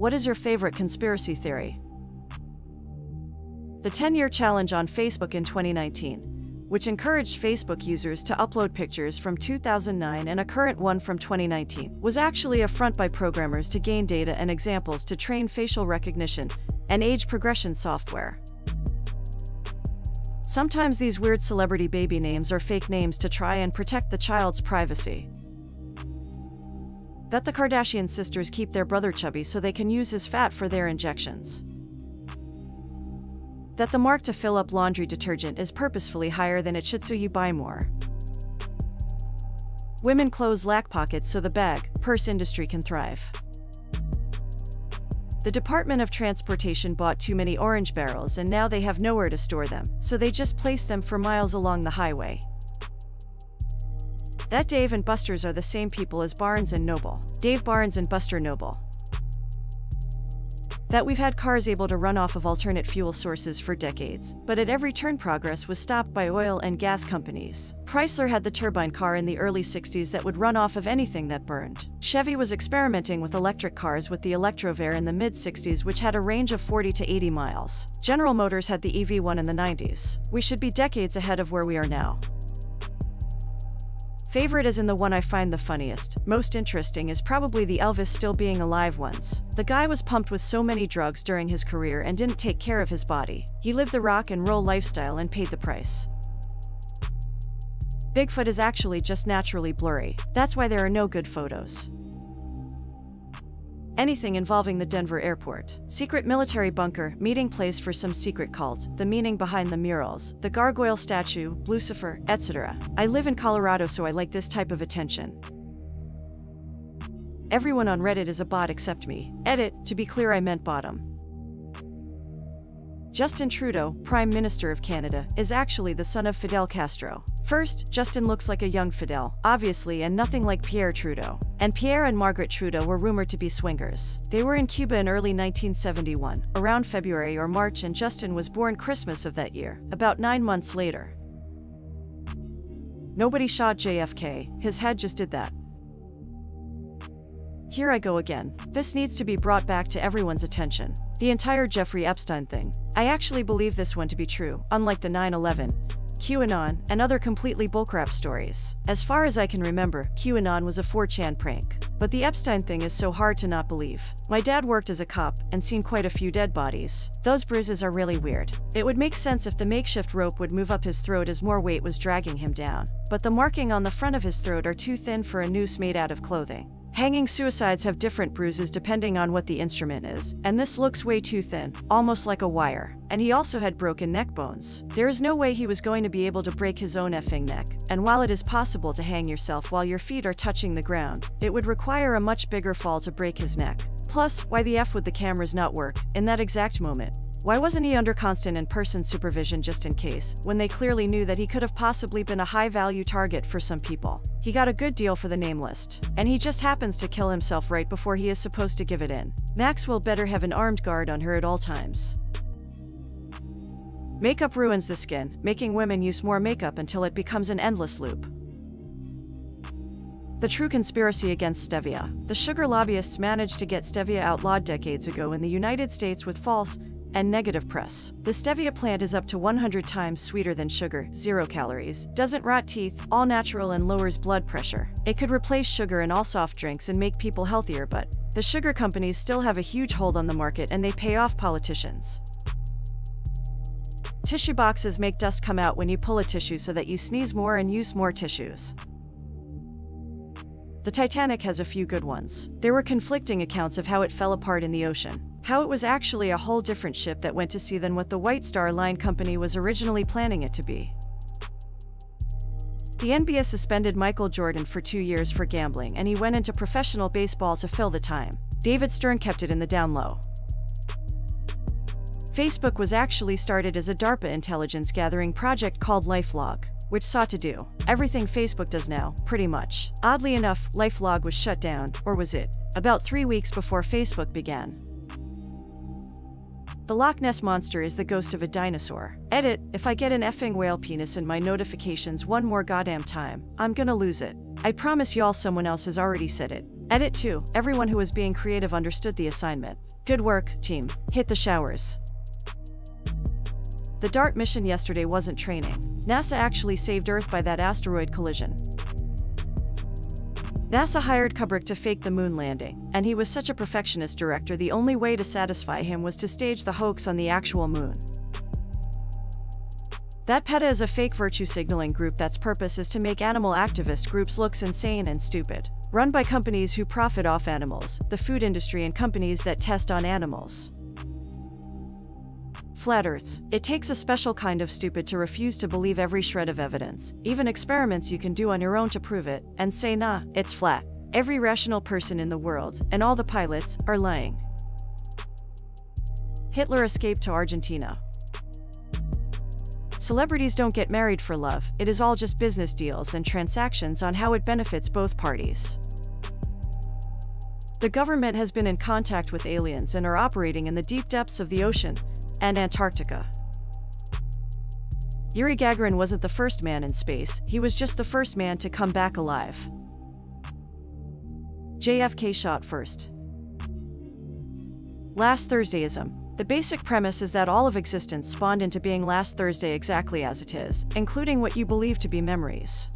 What is your favorite conspiracy theory? The 10 year challenge on Facebook in 2019, which encouraged Facebook users to upload pictures from 2009 and a current one from 2019, was actually a front by programmers to gain data and examples to train facial recognition and age progression software. Sometimes these weird celebrity baby names are fake names to try and protect the child's privacy. That the Kardashian sisters keep their brother chubby so they can use his fat for their injections that the mark to fill up laundry detergent is purposefully higher than it should so you buy more. Women clothes lack pockets so the bag, purse industry can thrive. The Department of Transportation bought too many orange barrels and now they have nowhere to store them, so they just place them for miles along the highway. That Dave and Buster's are the same people as Barnes and Noble. Dave Barnes and Buster Noble that we've had cars able to run off of alternate fuel sources for decades, but at every turn progress was stopped by oil and gas companies. Chrysler had the turbine car in the early 60s that would run off of anything that burned. Chevy was experimenting with electric cars with the Electrovair in the mid 60s, which had a range of 40 to 80 miles. General Motors had the EV1 in the 90s. We should be decades ahead of where we are now. Favorite is in the one I find the funniest. Most interesting is probably the Elvis still being alive ones. The guy was pumped with so many drugs during his career and didn't take care of his body. He lived the rock and roll lifestyle and paid the price. Bigfoot is actually just naturally blurry. That's why there are no good photos anything involving the Denver airport. Secret military bunker, meeting place for some secret cult, the meaning behind the murals, the gargoyle statue, Lucifer, etc. I live in Colorado so I like this type of attention. Everyone on Reddit is a bot except me. Edit, to be clear I meant bottom. Justin Trudeau, Prime Minister of Canada, is actually the son of Fidel Castro. First, Justin looks like a young Fidel, obviously, and nothing like Pierre Trudeau. And Pierre and Margaret Trudeau were rumored to be swingers. They were in Cuba in early 1971, around February or March, and Justin was born Christmas of that year, about nine months later. Nobody shot JFK, his head just did that. Here I go again. This needs to be brought back to everyone's attention. The entire Jeffrey Epstein thing. I actually believe this one to be true, unlike the 9 11, QAnon, and other completely bullcrap stories. As far as I can remember, QAnon was a 4chan prank. But the Epstein thing is so hard to not believe. My dad worked as a cop and seen quite a few dead bodies. Those bruises are really weird. It would make sense if the makeshift rope would move up his throat as more weight was dragging him down. But the marking on the front of his throat are too thin for a noose made out of clothing. Hanging suicides have different bruises depending on what the instrument is, and this looks way too thin, almost like a wire. And he also had broken neck bones. There is no way he was going to be able to break his own effing neck, and while it is possible to hang yourself while your feet are touching the ground, it would require a much bigger fall to break his neck. Plus, why the F would the cameras not work in that exact moment? Why wasn't he under constant in-person supervision just in case, when they clearly knew that he could have possibly been a high-value target for some people? He got a good deal for the name list, and he just happens to kill himself right before he is supposed to give it in. Maxwell better have an armed guard on her at all times. Makeup ruins the skin, making women use more makeup until it becomes an endless loop. The true conspiracy against stevia. The sugar lobbyists managed to get stevia outlawed decades ago in the United States with false, and negative press. The stevia plant is up to 100 times sweeter than sugar, zero calories, doesn't rot teeth, all natural and lowers blood pressure. It could replace sugar in all soft drinks and make people healthier, but the sugar companies still have a huge hold on the market and they pay off politicians. Tissue boxes make dust come out when you pull a tissue so that you sneeze more and use more tissues. The Titanic has a few good ones. There were conflicting accounts of how it fell apart in the ocean how it was actually a whole different ship that went to sea than what the White Star Line Company was originally planning it to be. The NBA suspended Michael Jordan for two years for gambling, and he went into professional baseball to fill the time. David Stern kept it in the down low. Facebook was actually started as a DARPA intelligence gathering project called LifeLog, which sought to do everything Facebook does now, pretty much. Oddly enough, LifeLog was shut down, or was it, about three weeks before Facebook began. The Loch Ness Monster is the ghost of a dinosaur. Edit, if I get an effing whale penis in my notifications one more goddamn time, I'm gonna lose it. I promise y'all someone else has already said it. Edit 2. Everyone who was being creative understood the assignment. Good work, team. Hit the showers. The DART mission yesterday wasn't training. NASA actually saved Earth by that asteroid collision. NASA hired Kubrick to fake the moon landing, and he was such a perfectionist director the only way to satisfy him was to stage the hoax on the actual moon. That PETA is a fake virtue signaling group that's purpose is to make animal activist groups look insane and stupid. Run by companies who profit off animals, the food industry and companies that test on animals. Flat Earth. It takes a special kind of stupid to refuse to believe every shred of evidence, even experiments you can do on your own to prove it, and say, nah, it's flat. Every rational person in the world, and all the pilots, are lying. Hitler escaped to Argentina. Celebrities don't get married for love, it is all just business deals and transactions on how it benefits both parties. The government has been in contact with aliens and are operating in the deep depths of the ocean, and Antarctica. Yuri Gagarin wasn't the first man in space, he was just the first man to come back alive. JFK shot first. Last Thursdayism. The basic premise is that all of existence spawned into being last Thursday exactly as it is, including what you believe to be memories.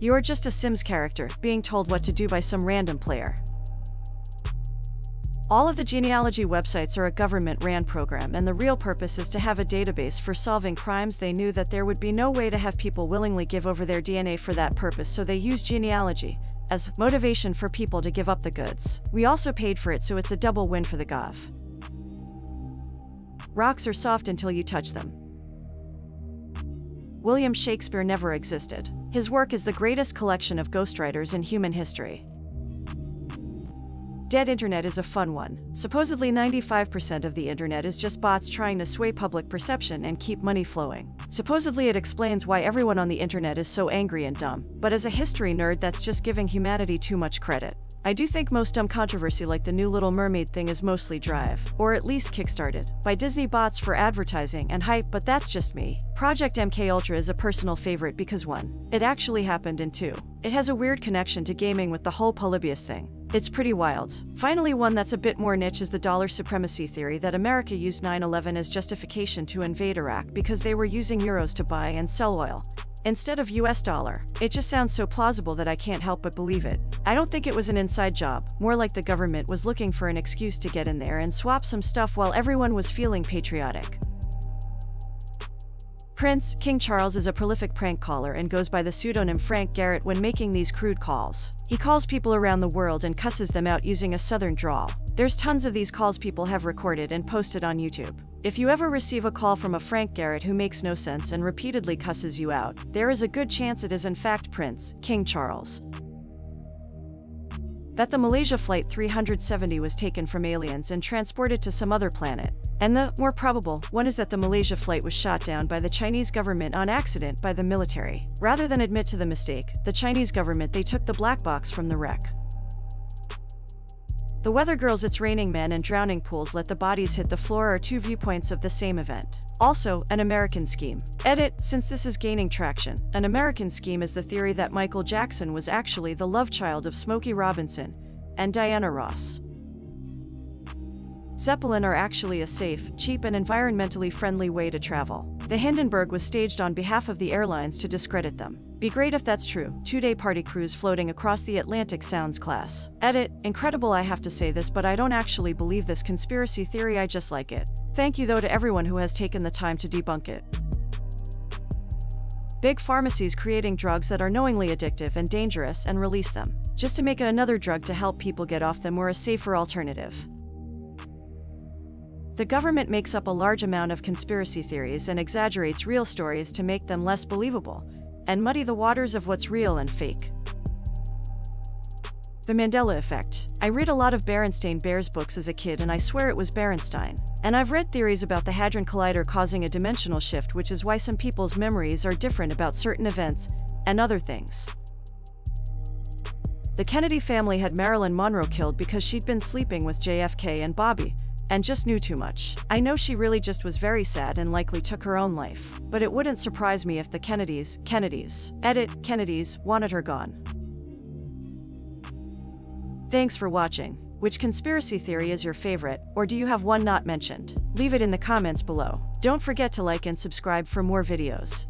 You are just a Sims character, being told what to do by some random player. All of the genealogy websites are a government ran program, and the real purpose is to have a database for solving crimes. They knew that there would be no way to have people willingly give over their DNA for that purpose, so they used genealogy as motivation for people to give up the goods. We also paid for it, so it's a double win for the Gov. Rocks are soft until you touch them. William Shakespeare never existed. His work is the greatest collection of ghostwriters in human history. Dead internet is a fun one. Supposedly 95% of the internet is just bots trying to sway public perception and keep money flowing. Supposedly it explains why everyone on the internet is so angry and dumb, but as a history nerd that's just giving humanity too much credit. I do think most dumb controversy like the new Little Mermaid thing is mostly drive, or at least kickstarted, by Disney bots for advertising and hype, but that's just me. Project MK Ultra is a personal favorite because 1. It actually happened and 2. It has a weird connection to gaming with the whole Polybius thing. It's pretty wild. Finally, one that's a bit more niche is the dollar supremacy theory that America used 9 11 as justification to invade Iraq because they were using euros to buy and sell oil. Instead of US dollar. It just sounds so plausible that I can't help but believe it. I don't think it was an inside job, more like the government was looking for an excuse to get in there and swap some stuff while everyone was feeling patriotic. Prince, King Charles is a prolific prank caller and goes by the pseudonym Frank Garrett when making these crude calls. He calls people around the world and cusses them out using a southern drawl. There's tons of these calls people have recorded and posted on YouTube. If you ever receive a call from a Frank Garrett who makes no sense and repeatedly cusses you out, there is a good chance it is in fact Prince, King Charles that the Malaysia Flight 370 was taken from aliens and transported to some other planet. And the more probable one is that the Malaysia flight was shot down by the Chinese government on accident by the military. Rather than admit to the mistake, the Chinese government they took the black box from the wreck. The Weather Girls It's Raining Men and Drowning Pools Let the Bodies Hit the Floor are two viewpoints of the same event. Also, an American scheme. Edit, since this is gaining traction, an American scheme is the theory that Michael Jackson was actually the love child of Smokey Robinson and Diana Ross. Zeppelin are actually a safe, cheap, and environmentally friendly way to travel. The Hindenburg was staged on behalf of the airlines to discredit them. Be great if that's true. Two day party cruise floating across the Atlantic sounds class. Edit, incredible I have to say this, but I don't actually believe this conspiracy theory, I just like it. Thank you though to everyone who has taken the time to debunk it. Big pharmacies creating drugs that are knowingly addictive and dangerous and release them, just to make another drug to help people get off them or a safer alternative. The government makes up a large amount of conspiracy theories and exaggerates real stories to make them less believable, and muddy the waters of what's real and fake. The Mandela Effect. I read a lot of Berenstain Bears books as a kid and I swear it was Berenstein. And I've read theories about the Hadron Collider causing a dimensional shift which is why some people's memories are different about certain events and other things. The Kennedy family had Marilyn Monroe killed because she'd been sleeping with JFK and Bobby, and just knew too much. I know she really just was very sad and likely took her own life. But it wouldn't surprise me if the Kennedys, Kennedys, edit, Kennedys, wanted her gone. Thanks for watching. Which conspiracy theory is your favorite, or do you have one not mentioned? Leave it in the comments below. Don't forget to like and subscribe for more videos.